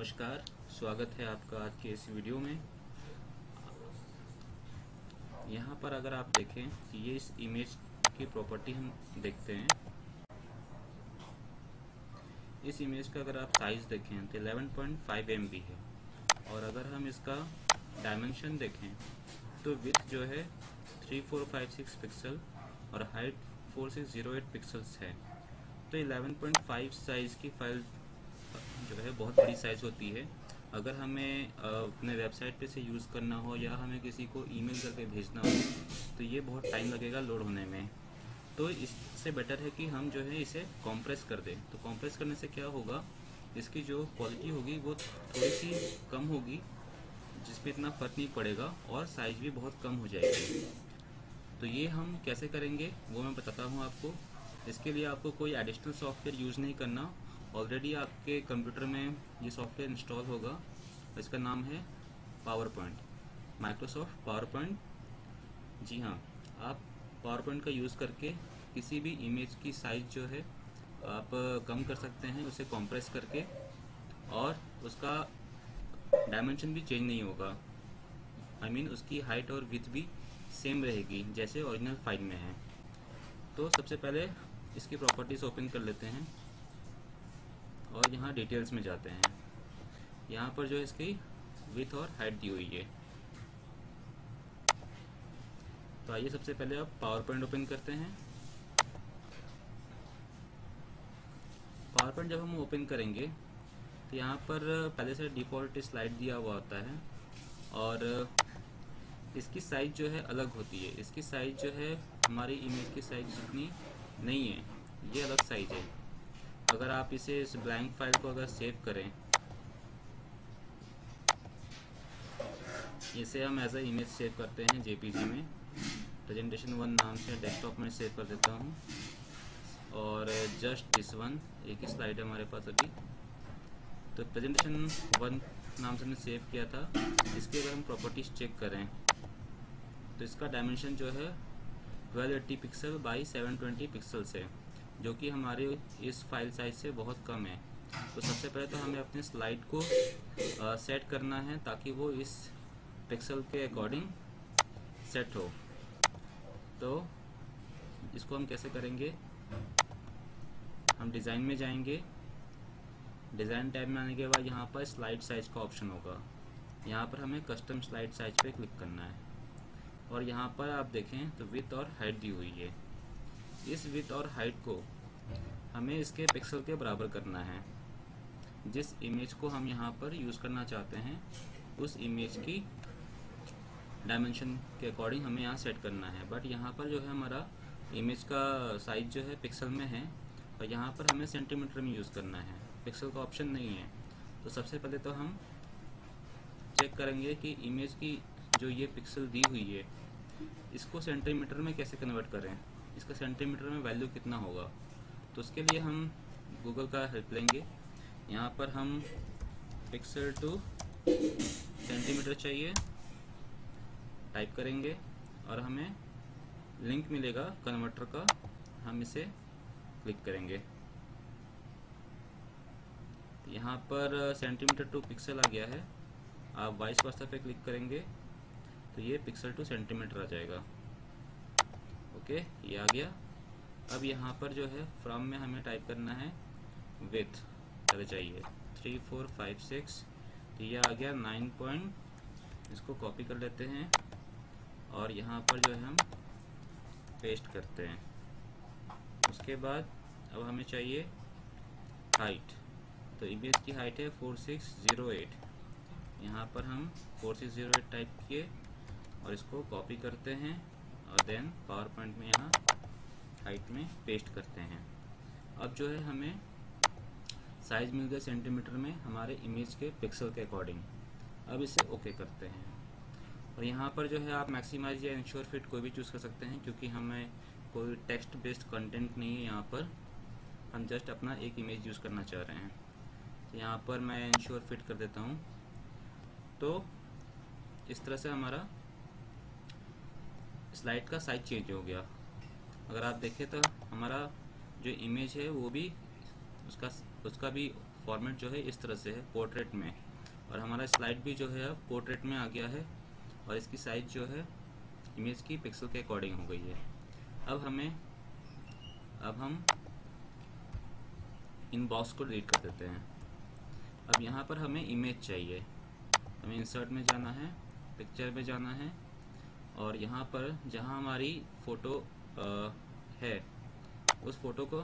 नमस्कार, स्वागत है आपका आज के इस वीडियो में। यहाँ पर अगर आप देखें ये इस इमेज की प्रॉपर्टी हम देखते हैं। इस इमेज का अगर आप साइज़ देखें तो 11.5 पॉइंट है। और अगर हम इसका डायमेंशन देखें तो विथ जो है 3456 पिक्सल और हाइट 4608 पिक्सल्स है। तो 11.5 साइज़ की फ़ाइल जो है, बहुत बड़ी साइज़ होती है। अगर हमें अपने वेबसाइट पे से यूज़ करना हो या हमें किसी को ईमेल करके भेजना हो तो ये बहुत टाइम लगेगा लोड होने में। तो इससे बेटर है कि हम जो है, इसे कॉम्प्रेस कर दें। तो कॉम्प्रेस करने से क्या होगा, इसकी जो क्वालिटी होगी, वो थोड़ी सी कम होगी जिसमें इतना फ़र्क नहीं पड़ेगा और साइज़ भी बहुत कम हो जाएगी। तो ये हम कैसे करेंगे, वो मैं बताता हूँ आपको। इसके लिए आपको कोई एडिशनल सॉफ्टवेयर यूज़ नहीं करना। ऑलरेडी आपके कंप्यूटर में ये सॉफ्टवेयर इंस्टॉल होगा। इसका नाम है PowerPoint Microsoft PowerPoint जी हाँ आप पावर पॉइंट का यूज़ करके किसी भी इमेज की साइज़ जो है आप कम कर सकते हैं उसे कॉम्प्रेस करके और उसका डायमेंशन भी चेंज नहीं होगा। आई I मीन mean, उसकी हाइट और विथ भी सेम रहेगी जैसे ओरिजिनल फ़ाइल में है। तो सबसे पहले इसकी प्रॉपर्टीज़ ओपन कर लेते हैं। और यहाँ डिटेल्स में जाते हैं। यहाँ पर जो है इसकी विथ और हाइट दी हुई है। तो आइए सबसे पहले आप पावर पॉइंट ओपन करते हैं। पावर पॉइंट जब हम ओपन करेंगे तो यहाँ पर पहले से डिफ़ॉल्ट स्लाइड दिया हुआ होता है और इसकी साइज़ जो है अलग होती है। इसकी साइज़ जो है, हमारी इमेज की साइज़ जितनी नहीं है, ये अलग साइज़ है। अगर आप इसे इस ब्लैंक फ़ाइल को अगर सेव करें, इसे हम एज ए इमेज सेव करते हैं जेपीजी में। प्रेजेंटेशन वन नाम से डेस्कटॉप में सेव कर देता हूँ। और जस्ट दिस वन एक ही स्लाइड है हमारे पास अभी। तो प्रेजेंटेशन वन नाम से हमने सेव किया था। इसके अगर हम प्रॉपर्टीज़ चेक करें तो इसका डायमेंशन जो है 1280 पिक्सल बाई 720 पिक्सल्स है। जो कि हमारे इस फ़ाइल साइज़ से बहुत कम है। तो सबसे पहले तो हमें अपने स्लाइड को आ, सेट करना है ताकि वो इस पिक्सल के अकॉर्डिंग सेट हो। तो इसको हम कैसे करेंगे? हम डिज़ाइन में जाएँगे। डिज़ाइन टैब में आने के बाद यहाँ पर स्लाइड साइज़ का ऑप्शन होगा। यहाँ पर हमें कस्टम स्लाइड साइज़ पे क्लिक करना है। और यहाँ पर आप देखें तो विथ और हाइट दी हुई है। इस विथ और हाइट को हमें इसके पिक्सल के बराबर करना है। जिस इमेज को हम यहाँ पर यूज़ करना चाहते हैं, उस इमेज की डायमेंशन के अकॉर्डिंग हमें यहाँ सेट करना है। बट यहाँ पर जो है हमारा इमेज का साइज़ जो है पिक्सल में है, और यहाँ पर हमें सेंटीमीटर में यूज़ करना है। पिक्सल का ऑप्शन नहीं है। तो सबसे पहले तो हम चेक करेंगे कि इमेज की जो ये पिक्सल दी हुई है, इसको सेंटीमीटर में कैसे कन्वर्ट करें? इसका सेंटीमीटर में वैल्यू कितना होगा? तो उसके लिए हम गूगल का हेल्प लेंगे। यहाँ पर हम पिक्सल टू सेंटीमीटर चाहिए। टाइप करेंगे और हमें लिंक मिलेगा कन्वर्टर का। हम इसे क्लिक करेंगे। यहाँ पर सेंटीमीटर टू पिक्सल आ गया है। आप वाइस वर्षा पे क्लिक करेंगे तो ये पिक्सल टू सेंटीमीटर आ जाएगा। ओके, ये आ गया। अब यहाँ पर जो है फ्रॉम में हमें टाइप करना है विथ चले चाहिए थ्री फोर फाइव सिक्स तो ये आ गया नाइन पॉइंट इसको कॉपी कर लेते हैं। और यहाँ पर जो है हम पेस्ट करते हैं। उसके बाद अब हमें चाहिए हाइट तो इमेज की हाइट है फोर सिक्स ज़ीरो एट यहाँ पर हम four six zero eight type किए और इसको कॉपी करते हैं। और देन पावर पॉइंट में यहाँ हाइट में पेस्ट करते हैं। अब जो है हमें साइज़ मिल गया सेंटीमीटर में हमारे इमेज के पिक्सल के अकॉर्डिंग अब इसे ओके करते हैं। और यहाँ पर जो है आप मैक्सिमाइज या इंश्योर फिट कोई भी चूज़ कर सकते हैं, क्योंकि हमें कोई टेक्स्ट बेस्ड कंटेंट नहीं है यहाँ पर। हम जस्ट अपना एक इमेज यूज़ करना चाह रहे हैं। तो यहाँ पर मैं इंश्योर फिट कर देता हूँ। तो इस तरह से हमारा स्लाइड का साइज़ चेंज हो गया। अगर आप देखें तो हमारा जो इमेज है, वो भी उसका उसका भी फॉर्मेट जो है इस तरह से है पोर्ट्रेट में। और हमारा स्लाइड भी जो है, अब पोर्ट्रेट में आ गया है और इसकी साइज़ जो है इमेज की पिक्सल के अकॉर्डिंग हो गई है। अब हमें, अब हम इन बॉक्स को डिलीट कर देते हैं। अब यहाँ पर हमें इमेज चाहिए। हमें इंसर्ट में जाना है पिक्चर में जाना है और यहाँ पर जहाँ हमारी फ़ोटो आ, है उस फ़ोटो को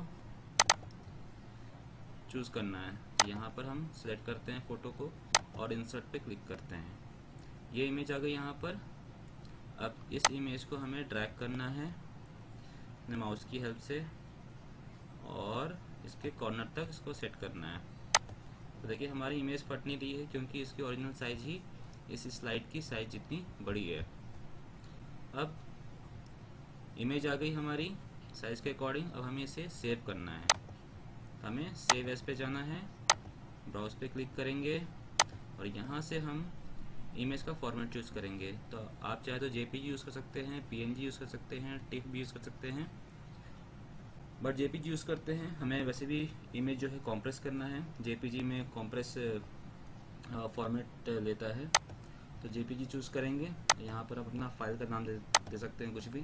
चूज़ करना है। यहाँ पर हम सेलेक्ट करते हैं फ़ोटो को और इंसर्ट पे क्लिक करते हैं। ये इमेज आ गई यहाँ पर। अब इस इमेज को हमें ड्रैग करना है अपने माउस की हेल्प से और इसके कॉर्नर तक इसको सेट करना है। तो देखिए हमारी इमेज फट नहीं रही है क्योंकि इसकी ओरिजिनल साइज़ ही इस स्लाइड की साइज़ जितनी बड़ी है। अब इमेज आ गई हमारी साइज़ के अकॉर्डिंग अब हमें इसे सेव करना है। हमें सेव एस पे जाना है ब्राउज पे क्लिक करेंगे, और यहाँ से हम इमेज का फॉर्मेट चूज़ करेंगे। तो आप चाहे तो जेपीजी यूज़ कर सकते हैं पीएनजी यूज़ कर सकते हैं टिफ भी यूज़ कर सकते हैं बट जेपीजी यूज़ करते हैं। हमें वैसे भी इमेज जो है कॉम्प्रेस करना है। जेपीजी में कॉम्प्रेस फॉर्मेट लेता है। तो जे जेपीजी चूज़ करेंगे। यहाँ पर आप अपना फ़ाइल का नाम दे, दे सकते हैं कुछ भी।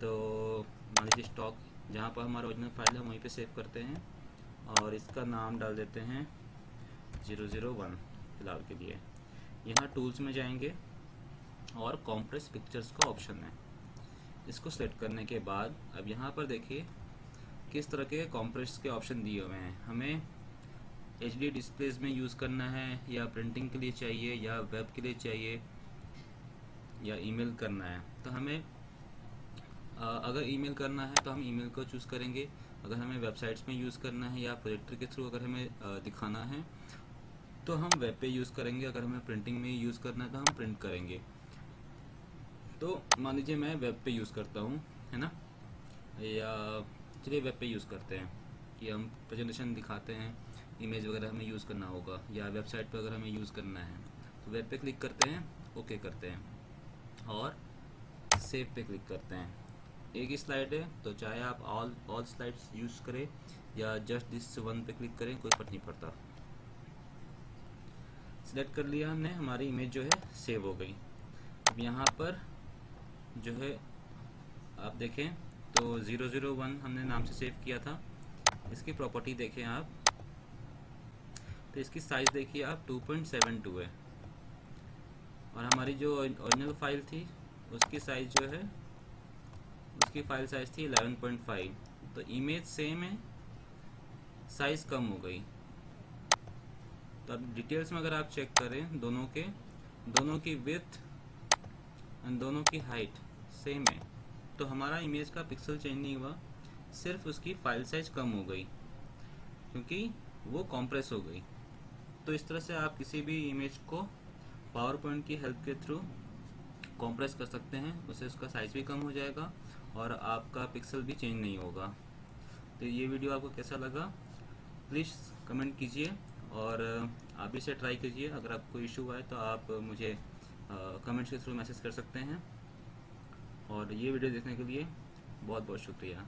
तो मान लीजिए स्टॉक जहाँ पर हमारा ओरिजिनल फ़ाइल है वहीं पे सेव करते हैं। और इसका नाम डाल देते हैं ज़ीरो ज़ीरो वन फ़िलहाल के लिए। यहाँ टूल्स में जाएँगे और कॉम्प्रेस पिक्चर्स का ऑप्शन है। इसको सेलेक्ट करने के बाद अब यहाँ पर देखिए किस तरह के कॉम्प्रेस के ऑप्शन दिए हुए हैं। हमें एच डी डिस्प्लेज में यूज़ करना है, या प्रिंटिंग के लिए चाहिए, या वेब के लिए चाहिए, या ईमेल करना है। तो हमें अगर ईमेल करना है तो हम ईमेल को चूज़ करेंगे। अगर हमें वेबसाइट्स में यूज़ करना है, या प्रोजेक्टर के थ्रू अगर हमें दिखाना है तो हम वेब पे यूज़ करेंगे। अगर हमें प्रिंटिंग में यूज़ करना है तो हम प्रिंट करेंगे। तो मान लीजिए मैं वेब पे यूज़ करता हूँ, है ना? या चलिए वेब पे यूज़ करते हैं, कि हम प्रेजेंटेशन दिखाते हैं। इमेज वगैरह हमें यूज़ करना होगा, या वेबसाइट पर अगर हमें यूज़ करना है तो वेब पे क्लिक करते हैं ओके करते हैं। और सेव पे क्लिक करते हैं। एक ही स्लाइड है तो चाहे आप ऑल ऑल स्लाइड्स यूज़ करें, या जस्ट दिस वन पे क्लिक करें, कोई फ़र्क नहीं पड़ता। सिलेक्ट कर लिया हमने, हमारी इमेज जो है सेव हो गई। अब यहाँ पर जो है, आप देखें तो ज़ीरो ज़ीरो वन हमने नाम से सेव किया था। इसकी प्रॉपर्टी देखें आप। तो इसकी साइज़ देखिए आप टू पॉइंट सेवन टू है। और हमारी जो ओरिजिनल फ़ाइल थी, उसकी साइज़ जो है, उसकी फ़ाइल साइज़ थी 11.5 तो इमेज सेम है साइज़ कम हो गई। तो अब डिटेल्स में अगर आप चेक करें, दोनों के, दोनों की विथ एंड दोनों की हाइट सेम है। तो हमारा इमेज का पिक्सल चेंज नहीं हुआ, सिर्फ़ उसकी फ़ाइल साइज़ कम हो गई, क्योंकि वो कॉम्प्रेस हो गई। तो इस तरह से आप किसी भी इमेज को पावर पॉइंट की हेल्प के थ्रू कॉम्प्रेस कर सकते हैं। उससे उसका साइज़ भी कम हो जाएगा और आपका पिक्सल भी चेंज नहीं होगा। तो ये वीडियो आपको कैसा लगा? प्लीज़ कमेंट कीजिए और आप इसे ट्राई कीजिए। अगर आपको इशू आए तो आप मुझे कमेंट्स के थ्रू मैसेज कर सकते हैं। और ये वीडियो देखने के लिए बहुत बहुत शुक्रिया।